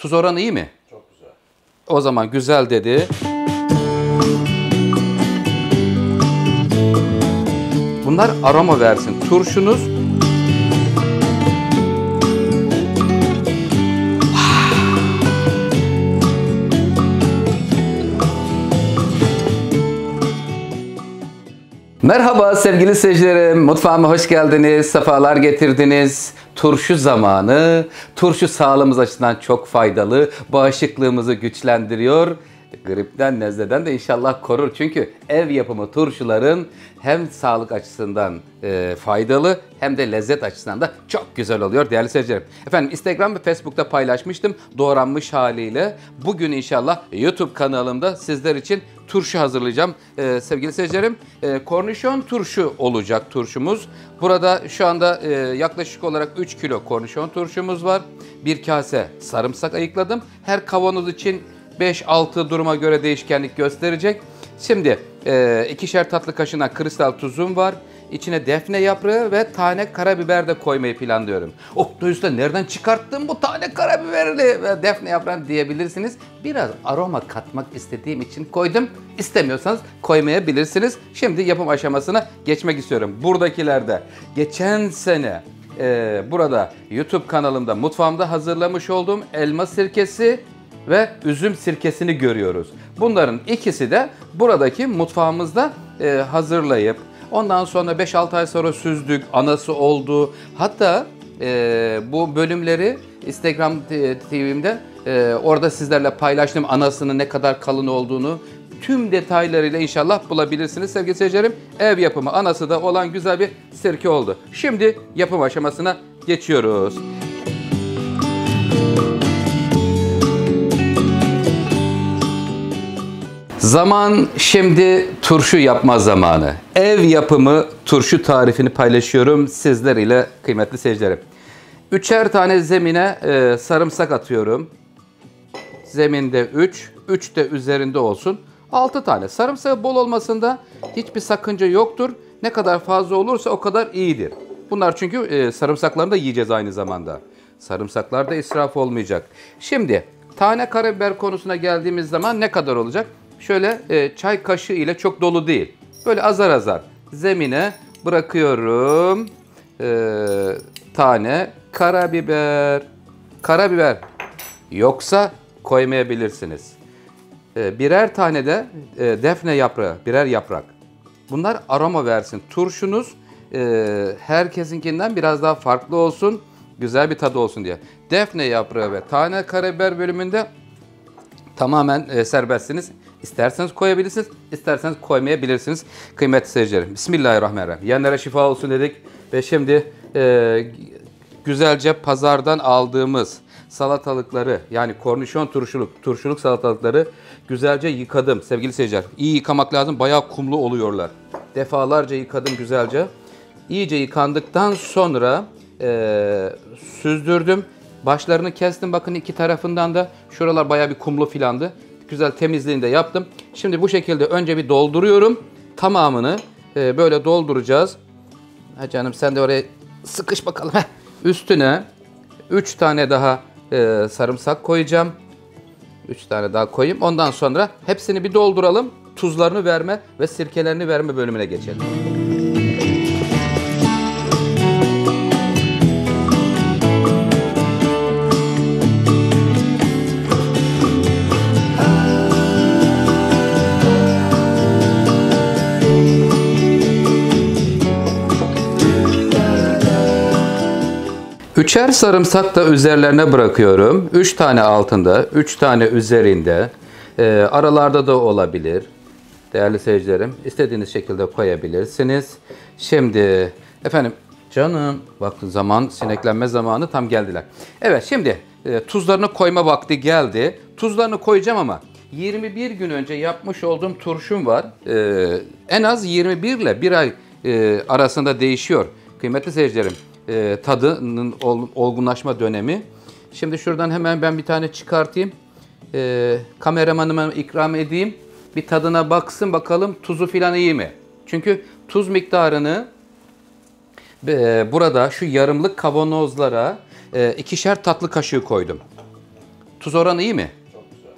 Tuz oranı iyi mi? Çok güzel. O zaman güzel dedi. Bunlar aroma versin. Turşunuz Merhaba sevgili seyircilerim. Mutfağıma hoş geldiniz. Sefalar getirdiniz. Turşu zamanı. Turşu sağlığımız açısından çok faydalı. Bağışıklığımızı güçlendiriyor. Gripten, nezleden de inşallah korur. Çünkü ev yapımı turşuların hem sağlık açısından e, faydalı hem de lezzet açısından da çok güzel oluyor değerli seyircilerim. Efendim Instagram ve Facebook'ta paylaşmıştım doğranmış haliyle. Bugün inşallah YouTube kanalımda sizler için turşu hazırlayacağım ee, sevgili seyircilerim. E, kornişon turşu olacak turşumuz. Burada şu anda e, yaklaşık olarak 3 kilo kornişon turşumuz var. Bir kase sarımsak ayıkladım. Her kavanoz için 5-6 duruma göre değişkenlik gösterecek. Şimdi e, ikişer tatlı kaşığına kristal tuzum var. İçine defne yaprağı ve tane karabiber de koymayı planlıyorum. Oh Usta nereden çıkarttın bu tane karabiberli ve defne yaprağı diyebilirsiniz. Biraz aroma katmak istediğim için koydum. İstemiyorsanız koymayabilirsiniz. Şimdi yapım aşamasına geçmek istiyorum. Buradakilerde geçen sene e, burada YouTube kanalımda mutfağımda hazırlamış olduğum elma sirkesi ve üzüm sirkesini görüyoruz. Bunların ikisi de buradaki mutfağımızda e, hazırlayıp ondan sonra 5-6 ay sonra süzdük, anası oldu. Hatta e, bu bölümleri Instagram TV'mde e, orada sizlerle paylaştım anasının ne kadar kalın olduğunu. Tüm detaylarıyla inşallah bulabilirsiniz sevgili seyircilerim. Ev yapımı anası da olan güzel bir sirke oldu. Şimdi yapım aşamasına geçiyoruz. Zaman şimdi turşu yapma zamanı. Ev yapımı turşu tarifini paylaşıyorum sizler ile kıymetli seyircilerim. Üçer tane zemine e, sarımsak atıyorum. Zeminde 3, 3 de üzerinde olsun. 6 tane. Sarımsağı bol olmasında hiçbir sakınca yoktur. Ne kadar fazla olursa o kadar iyidir. Bunlar çünkü e, sarımsaklarını da yiyeceğiz aynı zamanda. Sarımsaklar da israf olmayacak. Şimdi tane karabiber konusuna geldiğimiz zaman ne kadar olacak? Şöyle e, çay kaşığı ile çok dolu değil. Böyle azar azar zemine bırakıyorum. E, tane karabiber. Karabiber yoksa koymayabilirsiniz. E, birer tane de e, defne yaprağı, birer yaprak. Bunlar aroma versin. Turşunuz e, herkesinkinden biraz daha farklı olsun. Güzel bir tadı olsun diye. Defne yaprağı ve tane karabiber bölümünde tamamen e, serbestsiniz. İsterseniz koyabilirsiniz, isterseniz koymayabilirsiniz. Kıymetli seyircilerim. Bismillahirrahmanirrahim. Yenlere şifa olsun dedik ve şimdi e, güzelce pazardan aldığımız salatalıkları yani kornişon turşuluk, turşuluk salatalıkları güzelce yıkadım sevgili seyirciler. İyi yıkamak lazım. Bayağı kumlu oluyorlar. Defalarca yıkadım güzelce. İyice yıkandıktan sonra e, süzdürdüm. Başlarını kestim bakın iki tarafından da. Şuralar bayağı bir kumlu filandı güzel temizliğini de yaptım. Şimdi bu şekilde önce bir dolduruyorum. Tamamını e, böyle dolduracağız. Ha canım sen de oraya sıkış bakalım. Heh. Üstüne 3 tane daha e, sarımsak koyacağım. 3 tane daha koyayım. Ondan sonra hepsini bir dolduralım. Tuzlarını verme ve sirkelerini verme bölümüne geçelim. Üçer sarımsak da üzerlerine bırakıyorum. Üç tane altında, üç tane üzerinde. E, aralarda da olabilir. Değerli seyircilerim, istediğiniz şekilde koyabilirsiniz. Şimdi efendim canım bak zaman sineklenme zamanı tam geldiler. Evet şimdi e, tuzlarını koyma vakti geldi. Tuzlarını koyacağım ama 21 gün önce yapmış olduğum turşum var. E, en az 21 ile 1 ay e, arasında değişiyor. Kıymetli seyircilerim e, tadının ol, olgunlaşma dönemi. Şimdi şuradan hemen ben bir tane çıkartayım. E, kameramanıma ikram edeyim. Bir tadına baksın bakalım tuzu filan iyi mi? Çünkü tuz miktarını e, burada şu yarımlık kavanozlara e, ikişer tatlı kaşığı koydum. Tuz oranı iyi mi? Çok güzel.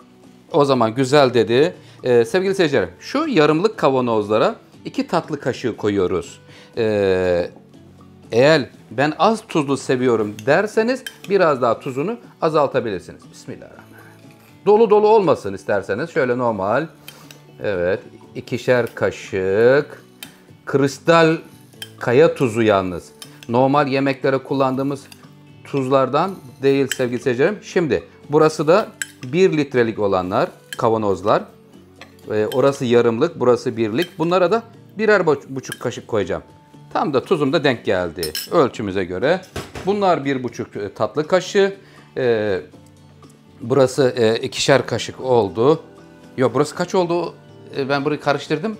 O zaman güzel dedi. Ee, sevgili seyirciler, şu yarımlık kavanozlara iki tatlı kaşığı koyuyoruz. Ee, eğer ben az tuzlu seviyorum derseniz biraz daha tuzunu azaltabilirsiniz. Bismillahirrahmanirrahim. Dolu dolu olmasın isterseniz. Şöyle normal. Evet. ikişer kaşık. Kristal kaya tuzu yalnız. Normal yemeklere kullandığımız tuzlardan değil sevgili seyircilerim. Şimdi burası da 1 litrelik olanlar, kavanozlar. Ee, orası yarımlık, burası birlik. Bunlara da birer bu- buçuk kaşık koyacağım. Tam da tuzum da denk geldi ölçümüze göre. Bunlar bir buçuk e, tatlı kaşığı. Ee, burası e, ikişer kaşık oldu. Yok burası kaç oldu? E, ben burayı karıştırdım.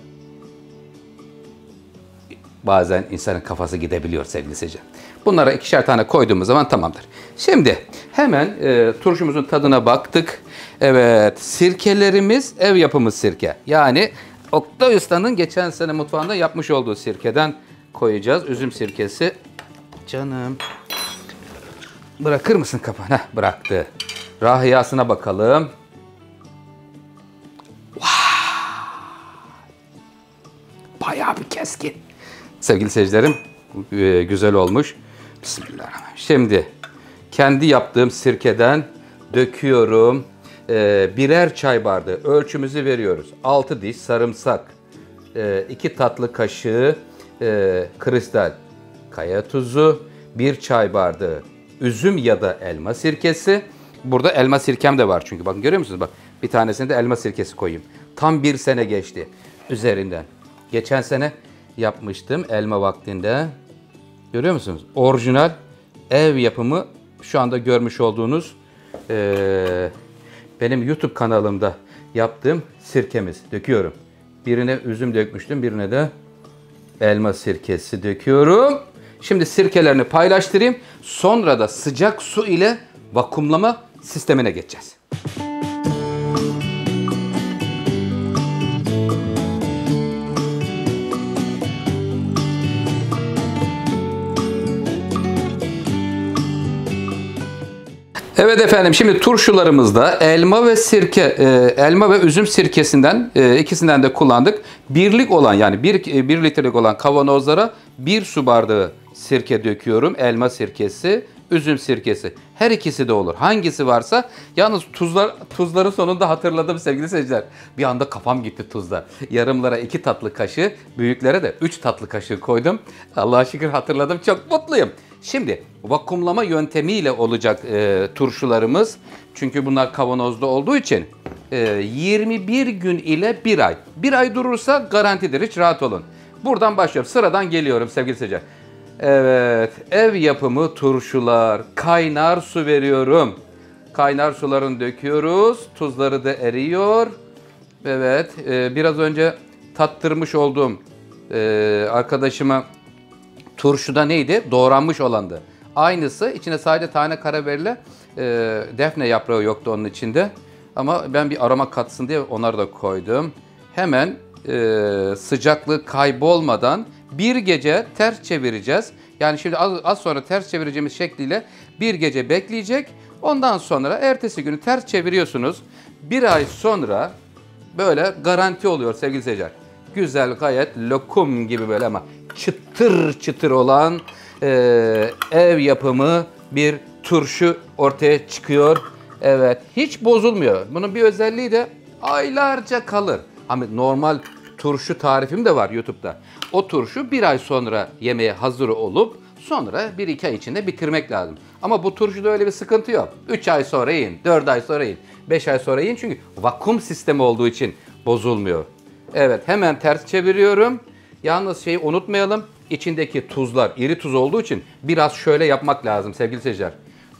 Bazen insanın kafası gidebiliyor sevgili seyirciler. Bunlara ikişer tane koyduğumuz zaman tamamdır. Şimdi hemen e, turşumuzun tadına baktık. Evet sirkelerimiz ev yapımı sirke. Yani Oktay Usta'nın geçen sene mutfağında yapmış olduğu sirkeden koyacağız. Üzüm sirkesi. Canım. Bırakır mısın kapağını? Heh, bıraktı. Rahiyasına bakalım. Bayağı bir keskin. Sevgili seyircilerim, e, güzel olmuş. Bismillahirrahmanirrahim. Şimdi kendi yaptığım sirkeden döküyorum. E, birer çay bardağı ölçümüzü veriyoruz. 6 diş sarımsak, 2 tatlı kaşığı e, kristal kaya tuzu, 1 çay bardağı üzüm ya da elma sirkesi. Burada elma sirkem de var çünkü bakın görüyor musunuz? Bak bir tanesinde de elma sirkesi koyayım. Tam bir sene geçti üzerinden. Geçen sene yapmıştım elma vaktinde. Görüyor musunuz? Orijinal ev yapımı şu anda görmüş olduğunuz eee, benim YouTube kanalımda yaptığım sirkemiz. Döküyorum. Birine üzüm dökmüştüm, birine de elma sirkesi döküyorum. Şimdi sirkelerini paylaştırayım. Sonra da sıcak su ile vakumlama sistemine geçeceğiz. Evet efendim şimdi turşularımızda elma ve sirke, e, elma ve üzüm sirkesinden e, ikisinden de kullandık. Birlik olan yani bir, e, bir litrelik olan kavanozlara bir su bardağı sirke döküyorum. Elma sirkesi, üzüm sirkesi. Her ikisi de olur. Hangisi varsa yalnız tuzlar tuzları sonunda hatırladım sevgili seyirciler. Bir anda kafam gitti tuzda. Yarımlara iki tatlı kaşığı, büyüklere de üç tatlı kaşığı koydum. Allah'a şükür hatırladım. Çok mutluyum. Şimdi vakumlama yöntemiyle olacak e, turşularımız. Çünkü bunlar kavanozda olduğu için e, 21 gün ile 1 ay. 1 ay durursa garantidir hiç rahat olun. Buradan başlıyorum. Sıradan geliyorum sevgili seyirciler. Evet, ev yapımı turşular. Kaynar su veriyorum. Kaynar sularını döküyoruz. Tuzları da eriyor. Evet, e, biraz önce tattırmış olduğum e, arkadaşıma turşuda neydi? Doğranmış olandı. Aynısı içine sadece tane karabiberle e, defne yaprağı yoktu onun içinde. Ama ben bir aroma katsın diye onları da koydum. Hemen e, sıcaklığı kaybolmadan bir gece ters çevireceğiz. Yani şimdi az, az sonra ters çevireceğimiz şekliyle bir gece bekleyecek. Ondan sonra ertesi günü ters çeviriyorsunuz. Bir ay sonra böyle garanti oluyor sevgili seyirciler. Güzel gayet lokum gibi böyle ama çıtır çıtır olan e, ev yapımı bir turşu ortaya çıkıyor. Evet hiç bozulmuyor. Bunun bir özelliği de aylarca kalır. Ama normal turşu tarifim de var YouTube'da. O turşu bir ay sonra yemeğe hazır olup sonra bir iki ay içinde bitirmek lazım. Ama bu turşuda öyle bir sıkıntı yok. 3 ay sonra yiyin, 4 ay sonra yiyin, 5 ay sonra yiyin çünkü vakum sistemi olduğu için bozulmuyor. Evet hemen ters çeviriyorum. Yalnız şeyi unutmayalım. İçindeki tuzlar iri tuz olduğu için biraz şöyle yapmak lazım sevgili seyirciler.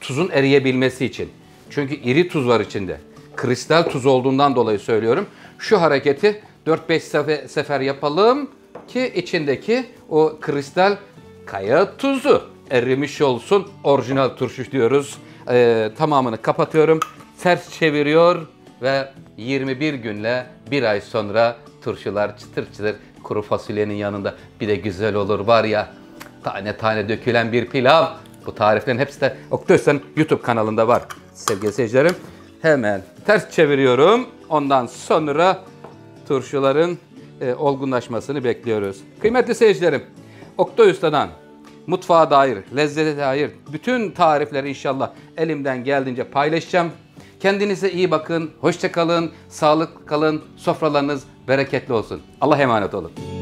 Tuzun eriyebilmesi için. Çünkü iri tuz var içinde. Kristal tuz olduğundan dolayı söylüyorum. Şu hareketi 4-5 sefer, sefer yapalım ki içindeki o kristal kaya tuzu erimiş olsun. Orijinal turşu diyoruz. Ee, tamamını kapatıyorum. Ters çeviriyor ve 21 günle bir ay sonra turşular çıtır çıtır kuru fasulyenin yanında bir de güzel olur var ya tane tane dökülen bir pilav. Bu tariflerin hepsi de Oktay YouTube kanalında var sevgili seyircilerim. Hemen ters çeviriyorum. Ondan sonra turşuların e, olgunlaşmasını bekliyoruz. Kıymetli seyircilerim, Oktay Usta'dan mutfağa dair, lezzete dair bütün tarifleri inşallah elimden geldiğince paylaşacağım. Kendinize iyi bakın, hoşça kalın, sağlıklı kalın, sofralarınız bereketli olsun. Allah emanet olun.